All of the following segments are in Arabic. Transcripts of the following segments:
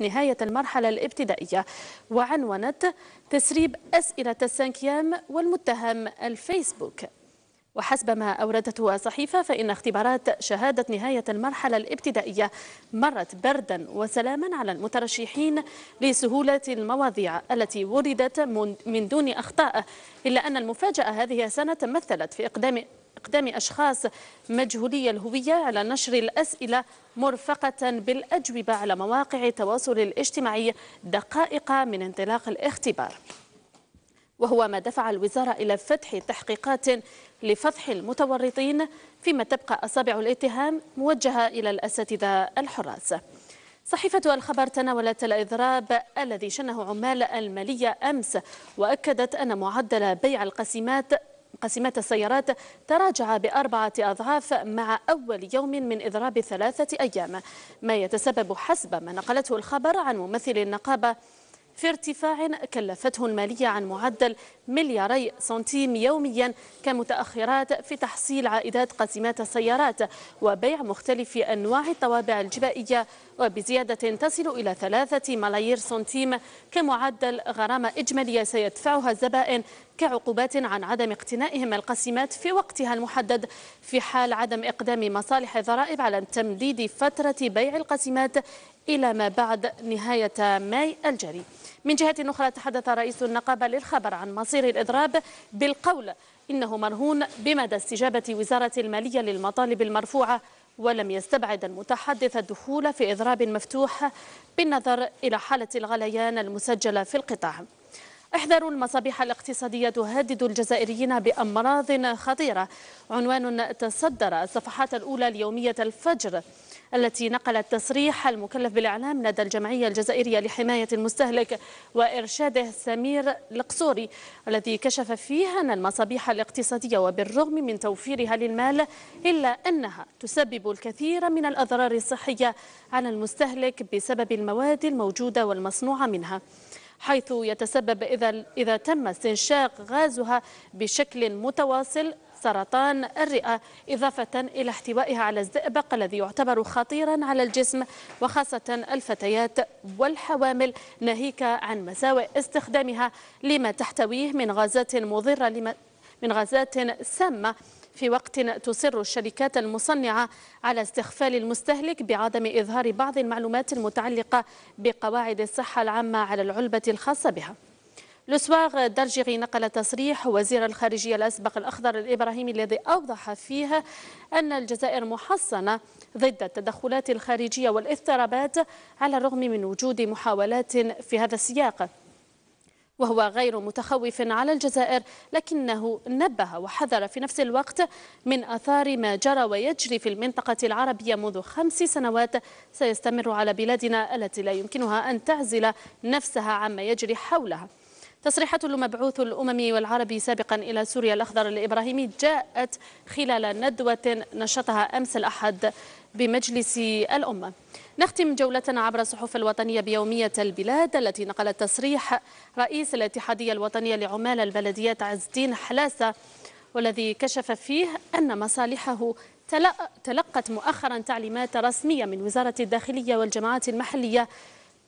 نهاية المرحلة الابتدائية. وعنونت تسريب أسئلة السانكيام والمتهم الفيسبوك. وحسب ما أوردته الصحيفة فإن اختبارات شهادة نهاية المرحلة الابتدائية مرت بردا وسلاما على المترشحين لسهولة المواضيع التي وردت من دون أخطاء إلا أن المفاجأة هذه السنة تمثلت في إقدام إقدام أشخاص مجهولي الهوية على نشر الأسئلة مرفقة بالأجوبة على مواقع التواصل الاجتماعي دقائق من انطلاق الاختبار. وهو ما دفع الوزارة إلى فتح تحقيقات لفضح المتورطين فيما تبقى أصابع الاتهام موجهة إلى الأساتذة الحراس. صحيفة الخبر تناولت الإضراب الذي شنه عمال المالية أمس وأكدت أن معدل بيع القسيمات قسيمات السيارات تراجع بأربعة أضعاف مع أول يوم من إضراب ثلاثة أيام. ما يتسبب حسب ما نقلته الخبر عن ممثل النقابة في ارتفاع كلفته المالية عن معدل ملياري سنتيم يوميا كمتأخرات في تحصيل عائدات قسيمات السيارات وبيع مختلف أنواع الطوابع الجبائية وبزيادة تصل إلى ثلاثة ملايير سنتيم كمعدل غرامة إجمالية سيدفعها الزبائن كعقوبات عن عدم اقتنائهم القسيمات في وقتها المحدد في حال عدم إقدام مصالح الضرائب على تمديد فترة بيع القسيمات إلى ما بعد نهاية ماي الجاري. من جهة أخرى تحدث رئيس النقابة للخبر عن مصير الإضراب بالقول إنه مرهون بمدى استجابة وزارة المالية للمطالب المرفوعة ولم يستبعد المتحدث الدخول في إضراب مفتوح بالنظر إلى حالة الغليان المسجلة في القطاع. احذروا المصابيح الاقتصادية تهدد الجزائريين بأمراض خطيرة. عنوان تصدر الصفحات الأولى اليومية الفجر التي نقلت تصريح المكلف بالإعلام لدى الجمعية الجزائرية لحماية المستهلك وإرشاده سمير القصوري الذي كشف فيه أن المصابيح الاقتصادية وبالرغم من توفيرها للمال إلا أنها تسبب الكثير من الأضرار الصحية على المستهلك بسبب المواد الموجودة والمصنوعة منها. حيث يتسبب إذا, إذا تم استنشاق غازها بشكل متواصل سرطان الرئة إضافة إلى احتوائها على الزئبق الذي يعتبر خطيرا على الجسم وخاصة الفتيات والحوامل ناهيك عن مساوئ استخدامها لما تحتويه من غازات مضرة من غازات سامة. في وقت تصر الشركات المصنعة على استغفال المستهلك بعدم إظهار بعض المعلومات المتعلقة بقواعد الصحة العامة على العلبة الخاصة بها. لسواغ درجغي نقل تصريح وزير الخارجية الأسبق الأخضر الإبراهيمي الذي أوضح فيه أن الجزائر محصنة ضد التدخلات الخارجية والإضطرابات على الرغم من وجود محاولات في هذا السياق. وهو غير متخوف على الجزائر لكنه نبه وحذر في نفس الوقت من أثار ما جرى ويجري في المنطقة العربية منذ خمس سنوات. سيستمر على بلادنا التي لا يمكنها أن تعزل نفسها عما يجري حولها. تصريحات المبعوث الأممي والعربي سابقا إلى سوريا الأخضر الإبراهيمي جاءت خلال ندوة نشطها أمس الأحد بمجلس الأمة. نختم جولتنا عبر الصحف الوطنية بيومية البلاد التي نقلت تصريح رئيس الاتحادية الوطنية لعمال البلديات عز الدين حلاسة والذي كشف فيه أن مصالحه تلقت مؤخرا تعليمات رسمية من وزارة الداخلية والجماعات المحلية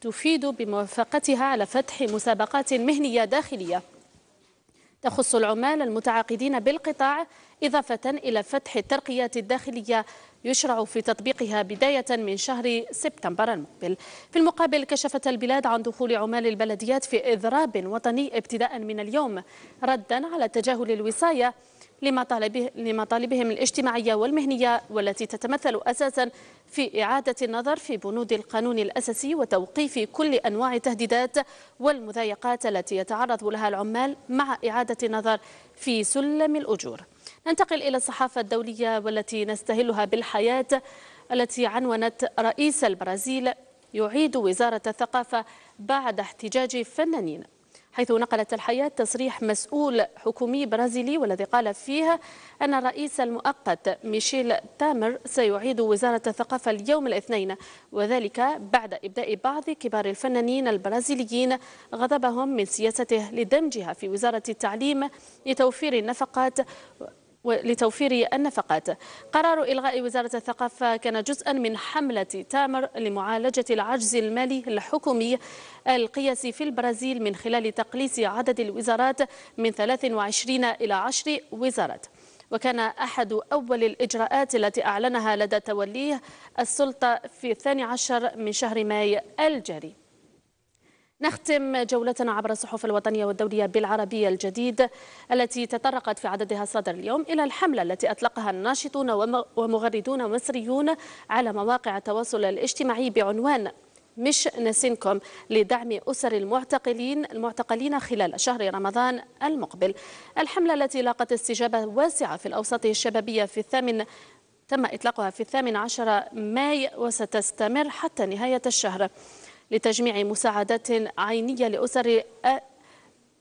تفيد بموافقتها على فتح مسابقات مهنية داخلية. تخص العمال المتعاقدين بالقطاع إضافة إلى فتح الترقيات الداخلية يشرع في تطبيقها بداية من شهر سبتمبر المقبل. في المقابل كشفت البلاد عن دخول عمال البلديات في إضراب وطني ابتداء من اليوم ردا على تجاهل الوصاية لمطالبهم الاجتماعية والمهنية والتي تتمثل أساسا في إعادة النظر في بنود القانون الأساسي وتوقيف كل أنواع التهديدات والمضايقات التي يتعرض لها العمال مع إعادة النظر في سلم الأجور. ننتقل إلى الصحافة الدولية والتي نستهلها بالحياة التي عنونت رئيس البرازيل يعيد وزارة الثقافة بعد احتجاج فنانين. حيث نقلت الحياة تصريح مسؤول حكومي برازيلي والذي قال فيه أن الرئيس المؤقت ميشيل تامر سيعيد وزارة الثقافة اليوم الاثنين وذلك بعد إبداء بعض كبار الفنانين البرازيليين غضبهم من سياسته لدمجها في وزارة التعليم لتوفير النفقات لتوفير النفقات. قرار إلغاء وزارة الثقافة كان جزءا من حملة تامر لمعالجة العجز المالي الحكومي القياسي في البرازيل من خلال تقليص عدد الوزارات من 23 إلى 10 وزارات. وكان أحد أول الإجراءات التي أعلنها لدى توليه السلطة في الثاني عشر من شهر ماي الجاري. نختم جولتنا عبر الصحف الوطنية والدولية بالعربية الجديد التي تطرقت في عددها الصادر اليوم إلى الحملة التي أطلقها الناشطون ومغردون مصريون على مواقع التواصل الاجتماعي بعنوان مش نسينكم لدعم أسر المعتقلين المعتقلين خلال شهر رمضان المقبل. الحملة التي لاقت استجابة واسعة في الأوساط الشبابية في الثامن تم إطلاقها في الثامن عشر ماي وستستمر حتى نهاية الشهر. لتجميع مساعدات عينية لأسر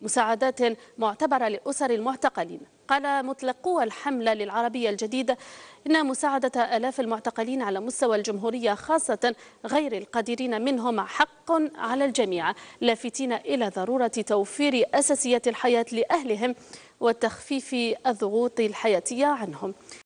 مساعدات معتبرة لأسر المعتقلين. قال مطلقو الحملة للعربية الجديدة إن مساعدة آلاف المعتقلين على مستوى الجمهورية خاصة غير القادرين منهم حق على الجميع لافتين إلى ضرورة توفير أساسيات الحياة لأهلهم وتخفيف الضغوط الحياتية عنهم.